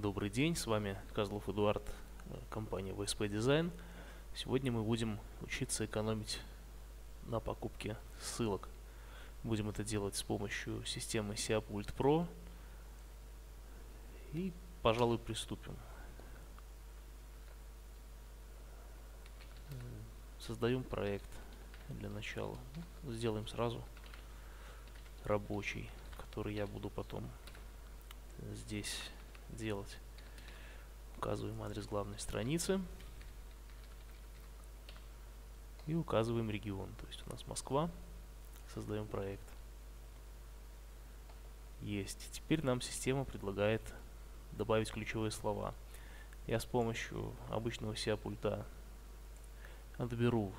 Добрый день, с вами Козлов Эдуард, компания VSP Design. Сегодня мы будем учиться экономить на покупке ссылок. Будем это делать с помощью системы SeaPult Pro. И, пожалуй, приступим. Создаем проект для начала. Ну, сделаем сразу рабочий, который я буду потом здесь делать. Указываем адрес главной страницы. И указываем регион. То есть у нас Москва. Создаем проект. Есть. Теперь нам система предлагает добавить ключевые слова. Я с помощью обычного SEA пульта отберу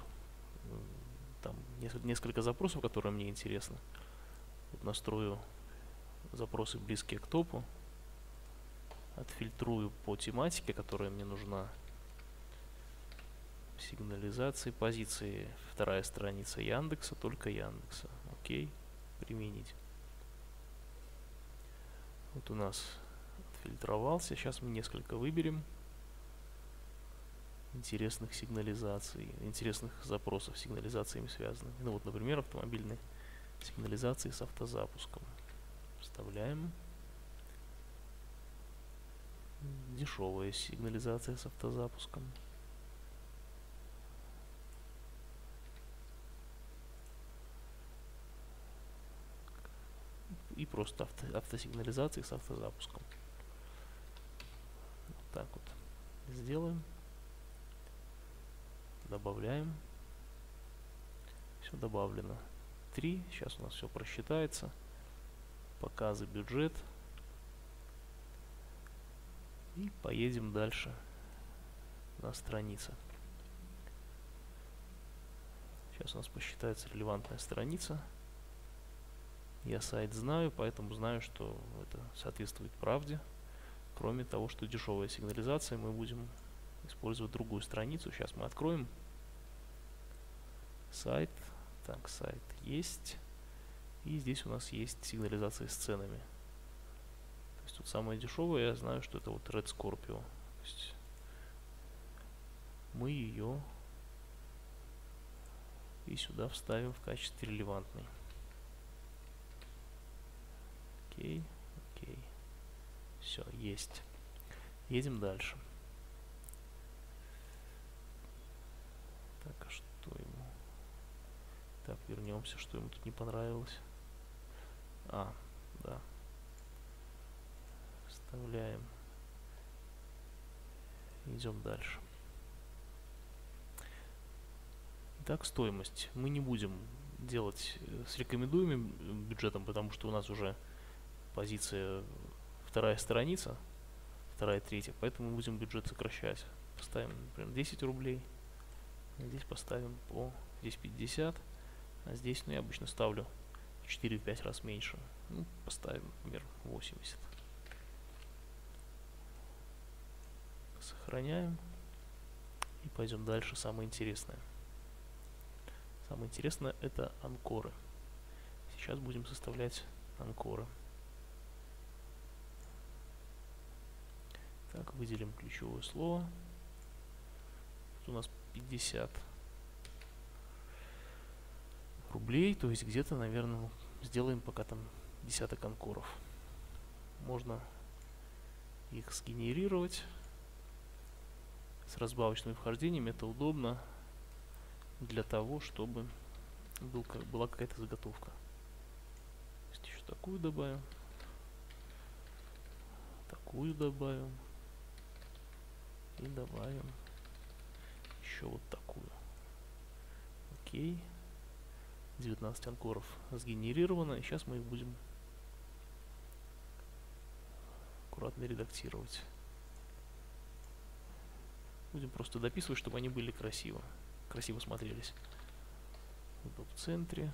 там несколько запросов, которые мне интересны. Вот настрою запросы близкие к топу. Отфильтрую по тематике, которая мне нужна. Сигнализации, позиции. Вторая страница Яндекса, только Яндекса. Окей, применить. Вот у нас отфильтровался. Сейчас мы несколько выберем интересных сигнализаций, интересных запросов с сигнализациями связанных. Ну вот, например, автомобильные сигнализации с автозапуском. Вставляем. Дешевая сигнализация с автозапуском. И просто авто, автосигнализации с автозапуском. Вот так вот сделаем. Добавляем. Все добавлено. 3. Сейчас у нас все просчитается. Показы бюджет. И поедем дальше на странице. Сейчас у нас посчитается релевантная страница. Я сайт знаю, поэтому знаю, что это соответствует правде. Кроме того, что дешевая сигнализация, мы будем использовать другую страницу. Сейчас мы откроем сайт. Так, сайт есть. И здесь у нас есть сигнализация с ценами. Есть тут самое дешевое, я знаю, что это вот Red Scorpio. То есть мы ее и сюда вставим в качестве релевантной. Окей, окей. Все, есть. Едем дальше. Так, вернемся, что ему тут не понравилось. А, да. Вставляем. Идем дальше. Итак, стоимость. Мы не будем делать с рекомендуемым бюджетом, потому что у нас уже позиция вторая страница, вторая, третья, поэтому мы будем бюджет сокращать. Поставим, например, 10 рублей. Здесь поставим по, здесь 50. А здесь, ну, я обычно ставлю 4-5 раз меньше. Ну, поставим, например, 80. Сохраняем. И пойдем дальше. Самое интересное. Самое интересное это анкоры. Сейчас будем составлять анкоры. Так, выделим ключевое слово. Тут у нас 50 рублей, то есть где-то, наверное, сделаем пока там десяток анкоров. Можно их сгенерировать с разбавочными вхождениями. Это удобно для того, чтобы был, как, была какая-то заготовка. То есть еще такую добавим. Такую добавим. И добавим еще вот такую. Окей. 19 анкоров сгенерировано. И сейчас мы их будем аккуратно редактировать. Будем просто дописывать, чтобы они были красиво, красиво смотрелись. В центре.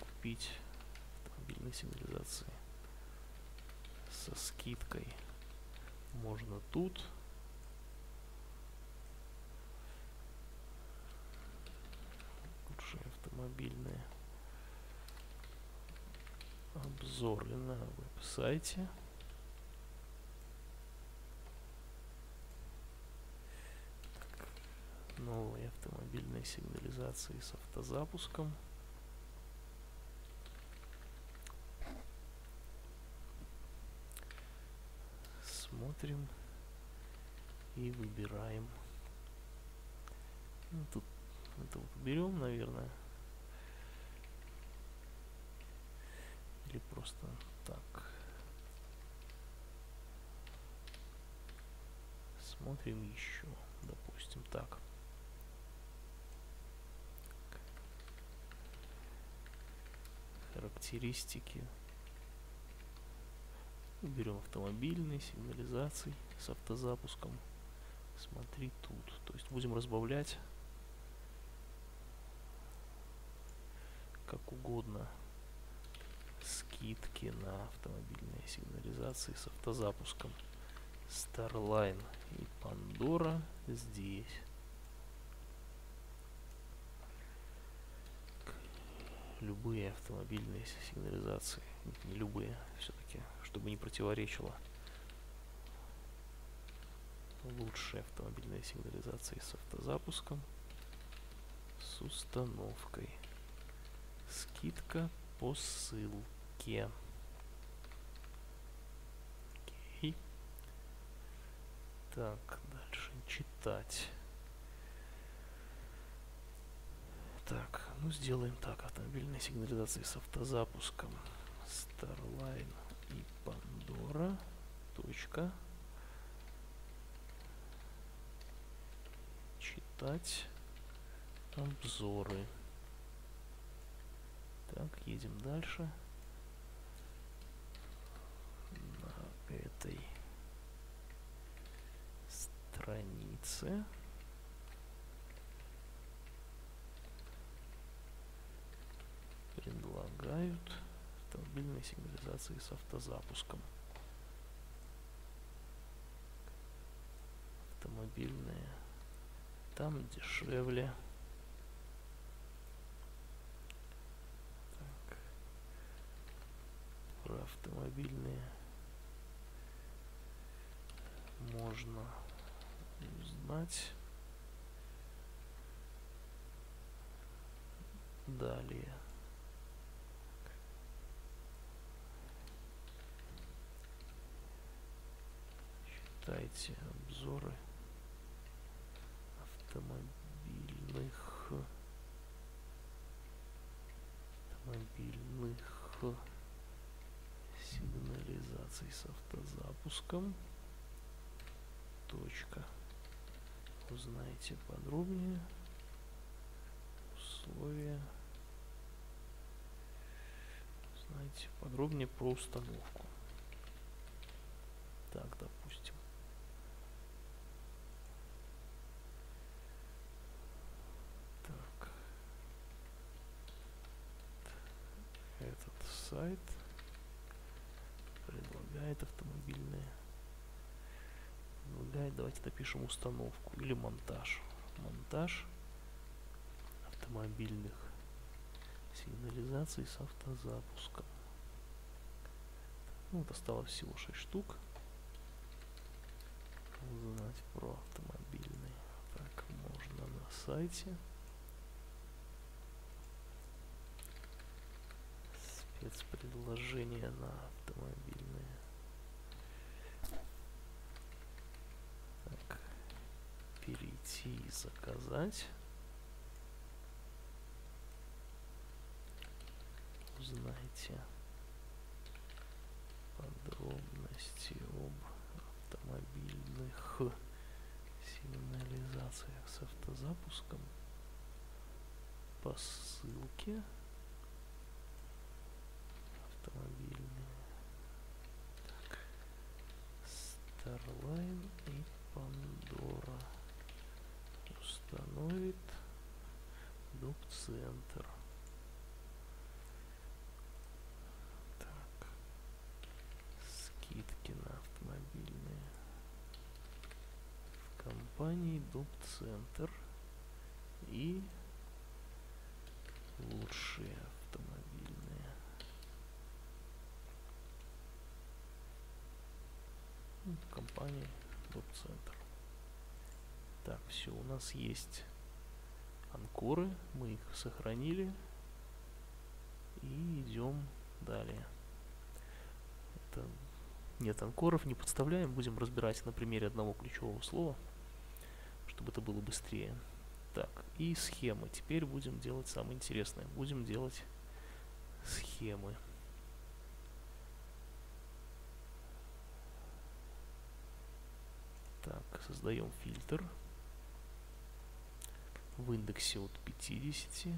Купить автомобильной сигнализации со скидкой можно тут. мобильные. обзоры на веб-сайте. Новые автомобильные сигнализации с автозапуском. Смотрим и выбираем. Ну, тут это вот берем, наверное. Или просто так. Смотрим еще, допустим, так. Характеристики. Берем автомобильный, сигнализаций с автозапуском. Смотри тут. То есть будем разбавлять как угодно скидки на автомобильные сигнализации с автозапуском. Starline и Pandora здесь. Любые автомобильные сигнализации, не любые, все-таки, чтобы не противоречило. Лучшие автомобильные сигнализации с автозапуском, с установкой. Скидка по ссылке. Окей. Так, дальше читать. Так, ну сделаем так. Автомобильная сигнализация с автозапуском. Starline и Pandora. Точка. Читать обзоры. Так, едем дальше. На этой странице предлагают автомобильные сигнализации с автозапуском. Автомобильные. Там дешевле. про автомобильные можно узнать далее. Читайте обзоры автомобильных автомобильных сигнализации с автозапуском. Точка. Узнайте подробнее. Условия. Узнайте подробнее про установку. Так, допустим. Так. Этот сайт предлагает автомобильные. Предлагает, давайте допишем установку или монтаж. Монтаж автомобильных сигнализаций с автозапуском. Ну, вот осталось всего 6 штук. Узнать про автомобильные. Так, можно на сайте. Спецпредложение на автомобильные. Так, перейти и заказать. Узнайте подробности об автомобильных сигнализациях с автозапуском по ссылке компании Дом Центр и лучшие автомобильные. Компании Дом Центр. Так, все, у нас есть анкоры, мы их сохранили. И идем далее. Это нет анкоров, не подставляем, будем разбирать на примере одного ключевого слова чтобы это было быстрее. Так, и схемы. Теперь будем делать самое интересное. Будем делать схемы. Так, создаем фильтр в индексе от 50.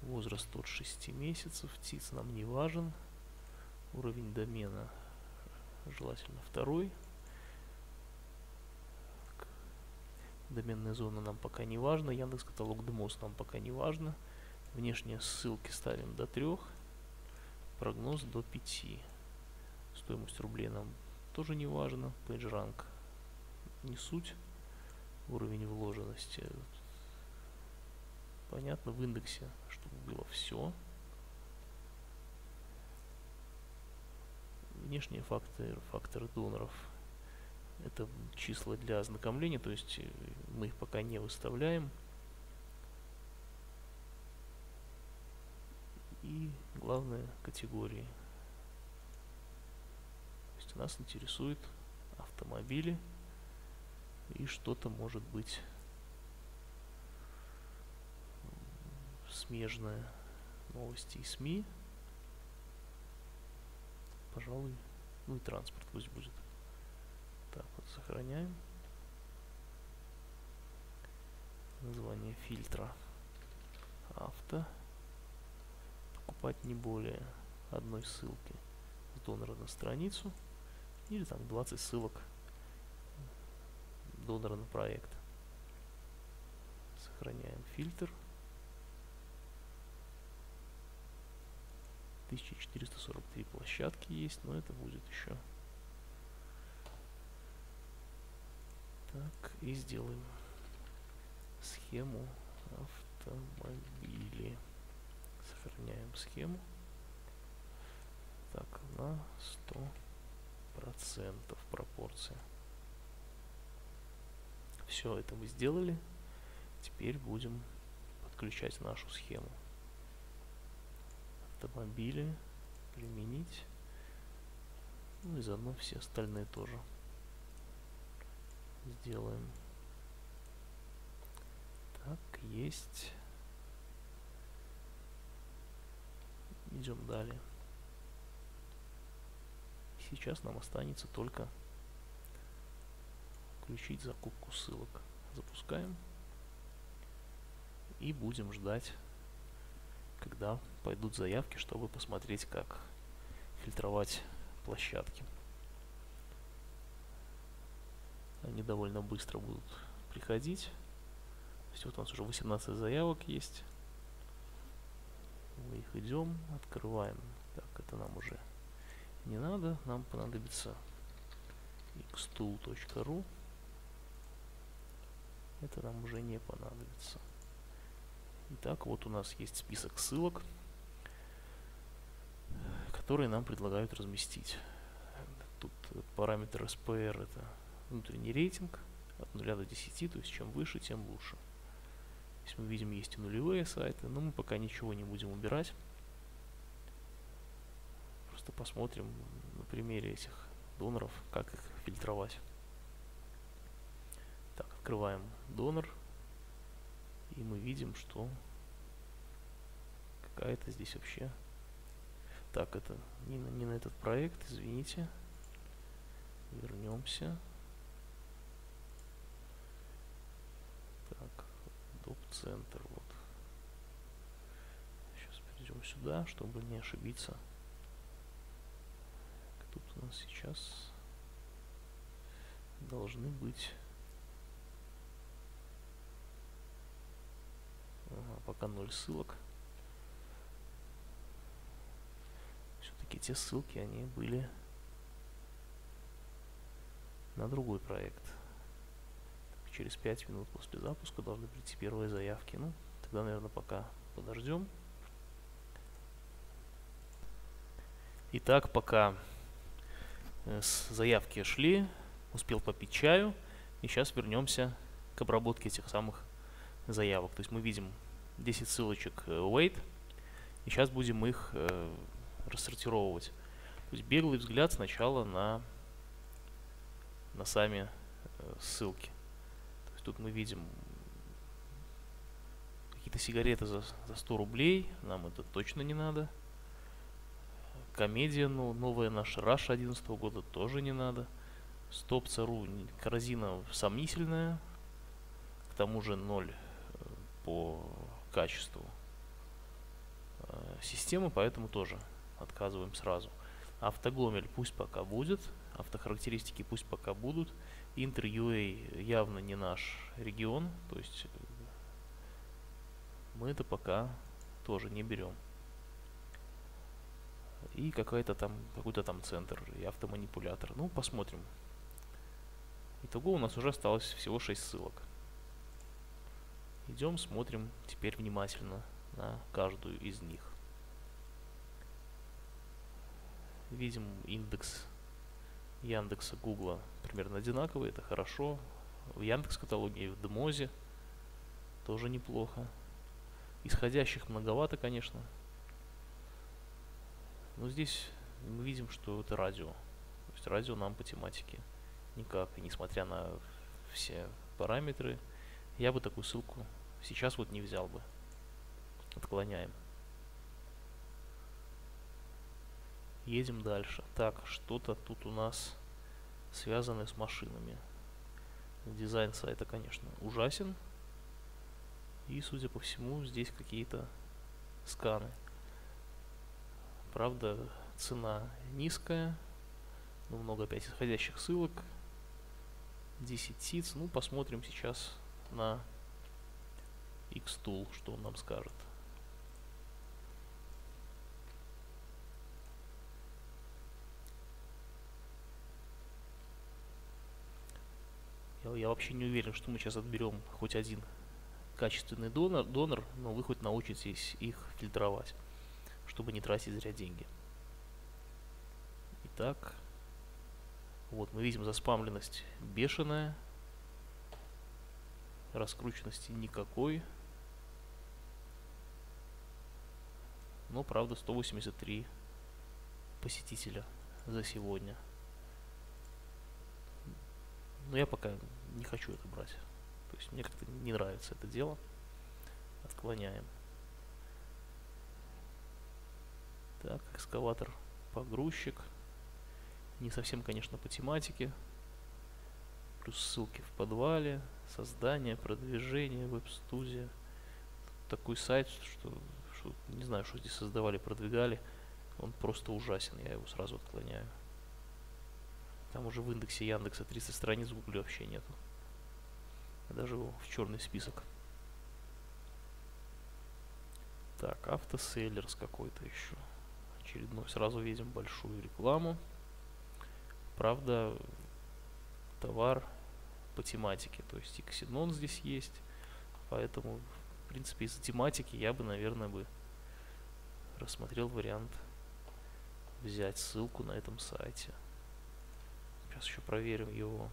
Возраст от 6 месяцев. ТИЦ нам не важен. Уровень домена желательно второй. Доменная зона нам пока не важно. Яндекс каталог Дмос нам пока не важно. Внешние ссылки ставим до 3. Прогноз до 5. Стоимость рублей нам тоже не важно. PageRank не суть. Уровень вложенности. Понятно, в индексе, чтобы было все. Внешние факторы, факторы доноров это числа для ознакомления, то есть э, мы их пока не выставляем. И главное категории. То есть нас интересует автомобили и что-то может быть смежное новости и СМИ. Пожалуй, ну и транспорт пусть будет. Так, вот сохраняем. Название фильтра авто. Покупать не более одной ссылки с донора на страницу. Или там 20 ссылок донора на проект. Сохраняем фильтр. 1443 площадки есть, но это будет еще Так, и сделаем схему автомобили. Сохраняем схему. Так, на 100% пропорция. Все это мы сделали. Теперь будем подключать нашу схему. Автомобили применить. Ну и заодно все остальные тоже сделаем. Так, есть. Идем далее. Сейчас нам останется только включить закупку ссылок. Запускаем. И будем ждать, когда пойдут заявки, чтобы посмотреть, как фильтровать площадки они довольно быстро будут приходить. Есть вот у нас уже 18 заявок есть. Мы их идем, открываем. Так, это нам уже не надо. Нам понадобится xtool.ru. Это нам уже не понадобится. Итак, вот у нас есть список ссылок, которые нам предлагают разместить. Тут параметр SPR это внутренний рейтинг от 0 до 10, то есть чем выше, тем лучше. Здесь мы видим, есть и нулевые сайты, но мы пока ничего не будем убирать. Просто посмотрим на примере этих доноров, как их фильтровать. Так, открываем донор, и мы видим, что какая-то здесь вообще... Так, это не на, не на этот проект, извините. Вернемся. Топ-центр. Вот. Сейчас перейдем сюда, чтобы не ошибиться. Тут у нас сейчас должны быть... Ага, пока ноль ссылок. Все-таки те ссылки, они были на другой проект через 5 минут после запуска должны прийти первые заявки. Ну, тогда, наверное, пока подождем. Итак, пока э, с заявки шли, успел попить чаю, и сейчас вернемся к обработке этих самых заявок. То есть мы видим 10 ссылочек э, wait, и сейчас будем их э, рассортировывать. То есть беглый взгляд сначала на, на сами э, ссылки. Тут мы видим какие-то сигареты за, за 100 рублей, нам это точно не надо. Комедия, ну, новая наша, Раша 11 года тоже не надо. Стоп.цару, корзина сомнительная, к тому же ноль э, по качеству э, системы, поэтому тоже отказываем сразу. Автогломель пусть пока будет, автохарактеристики пусть пока будут. Интер явно не наш регион, то есть э, мы это пока тоже не берем. И какая-то там, какой-то там центр и автоманипулятор. Ну, посмотрим. Итого у нас уже осталось всего 6 ссылок. Идем, смотрим теперь внимательно на каждую из них. Видим индекс Яндекса, Гугла примерно одинаковый, это хорошо. В Яндекс каталоге и в Демозе тоже неплохо. Исходящих многовато, конечно. Но здесь мы видим, что это радио. То есть радио нам по тематике никак. И несмотря на все параметры, я бы такую ссылку сейчас вот не взял бы. Отклоняем. Едем дальше. Так, что-то тут у нас связано с машинами. Дизайн сайта, конечно, ужасен. И, судя по всему, здесь какие-то сканы. Правда, цена низкая. Ну, много опять исходящих ссылок. 10 сиц. Ну, посмотрим сейчас на Xtool, что он нам скажет. Я, вообще не уверен, что мы сейчас отберем хоть один качественный донор, донор, но вы хоть научитесь их фильтровать, чтобы не тратить зря деньги. Итак, вот мы видим заспамленность бешеная, раскрученности никакой. Но, правда, 183 посетителя за сегодня. Но я пока не хочу это брать. То есть мне как-то не нравится это дело. Отклоняем. Так, экскаватор, погрузчик. Не совсем, конечно, по тематике. Плюс ссылки в подвале, создание, продвижение, веб-студия. Такой сайт, что, что не знаю, что здесь создавали, продвигали. Он просто ужасен, я его сразу отклоняю. Там уже в индексе Яндекса 300 страниц в Гугле вообще нету даже его в черный список. Так, автоселлерс какой-то еще. Очередной. Сразу видим большую рекламу. Правда, товар по тематике. То есть и ксенон здесь есть. Поэтому, в принципе, из-за тематики я бы, наверное, бы рассмотрел вариант взять ссылку на этом сайте. Сейчас еще проверим его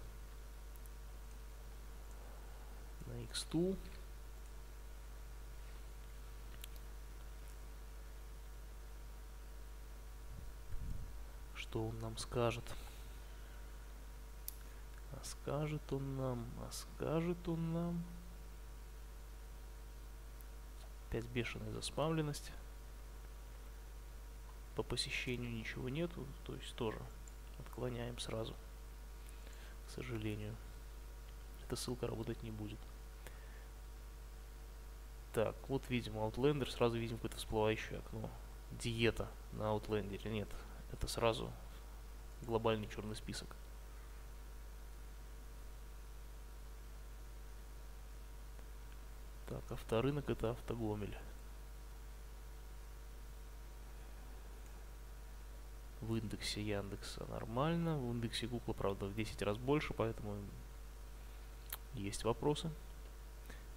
на x2. Что он нам скажет? А скажет он нам, а скажет он нам. Опять бешеная заспамленность. По посещению ничего нету, то есть тоже отклоняем сразу, к сожалению. Эта ссылка работать не будет. Так, вот видим Outlander, сразу видим какое-то всплывающее окно. Диета на Outlander. Нет, это сразу глобальный черный список. Так, авторынок это автогомель. В индексе Яндекса нормально. В индексе Гугла, правда, в 10 раз больше, поэтому есть вопросы.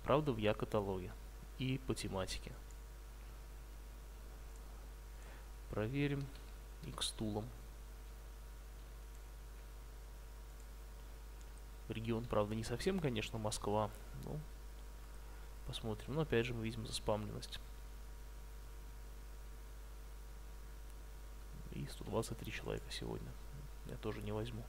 Правда, в Я-каталоге и по тематике. Проверим X-тулом. Регион, правда, не совсем, конечно, Москва. Но посмотрим. Но опять же мы видим заспамленность. И 123 человека сегодня. Я тоже не возьму.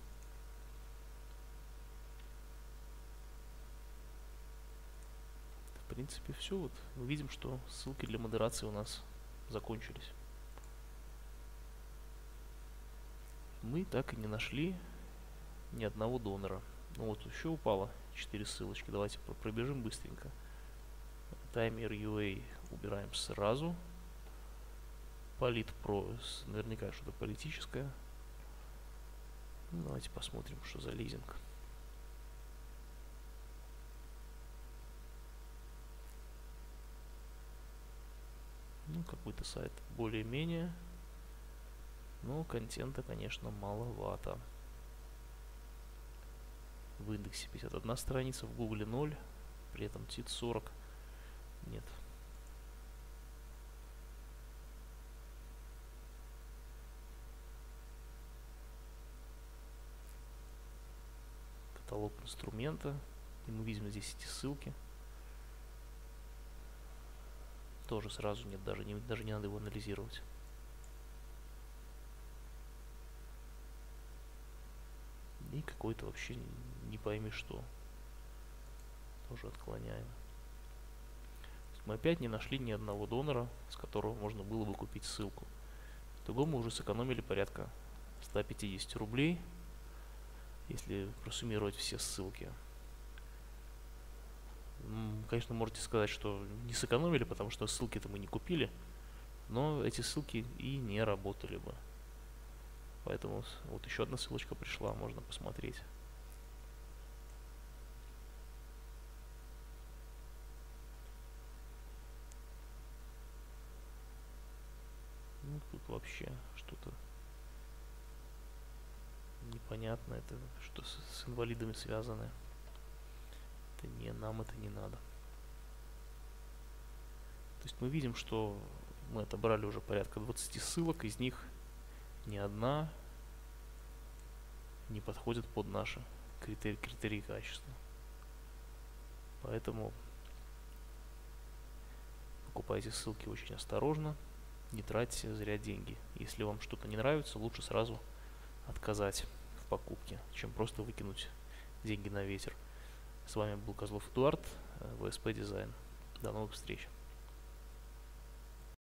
В принципе, все. Вот мы видим, что ссылки для модерации у нас закончились. Мы так и не нашли ни одного донора. Ну вот еще упало 4 ссылочки. Давайте пробежим быстренько. Таймер UA убираем сразу. Политпро, наверняка что-то политическое. Ну, давайте посмотрим, что за лизинг. Ну, какой-то сайт более-менее. Но контента, конечно, маловато. В индексе 51 страница, в гугле 0, при этом тит 40 нет. Каталог инструмента. И мы видим здесь эти ссылки. Тоже сразу нет, даже не, даже не надо его анализировать. И какой-то вообще не пойми что. Тоже отклоняем. Мы опять не нашли ни одного донора, с которого можно было бы купить ссылку. Итого мы уже сэкономили порядка 150 рублей, если просуммировать все ссылки. Конечно, можете сказать, что не сэкономили, потому что ссылки-то мы не купили, но эти ссылки и не работали бы. Поэтому вот еще одна ссылочка пришла, можно посмотреть. Ну, тут вообще что-то непонятно, это что с, с инвалидами связано. Это не нам это не надо. То есть мы видим, что мы отобрали уже порядка 20 ссылок, из них ни одна не подходит под наши критерии, критерии качества. Поэтому покупайте ссылки очень осторожно, не тратьте зря деньги. Если вам что-то не нравится, лучше сразу отказать в покупке, чем просто выкинуть деньги на ветер. С вами был Козлов Эдуард, ВСП Дизайн. До новых встреч.